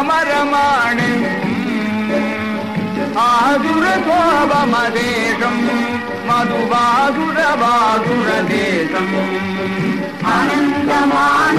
அமரமாடு ஆதுர கோபமதேசம் மதுபாதுர பாதுர தேசம். அனந்தமான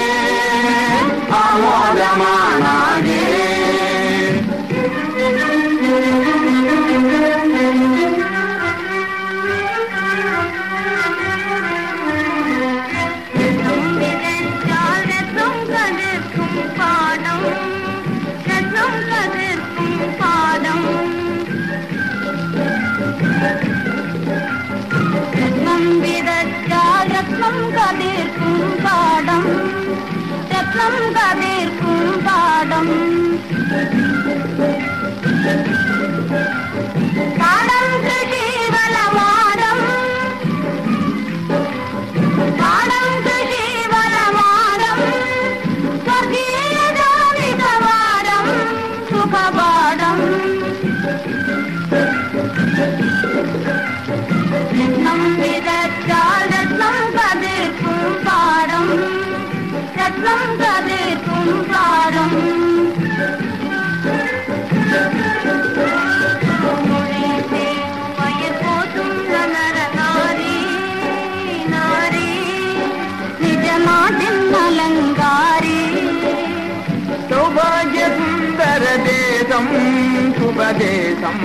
ரத்னம் கதிர்க்கும் பாடம் ரத்னம் கதிர்க்கும் பாடம் ഉപദേശം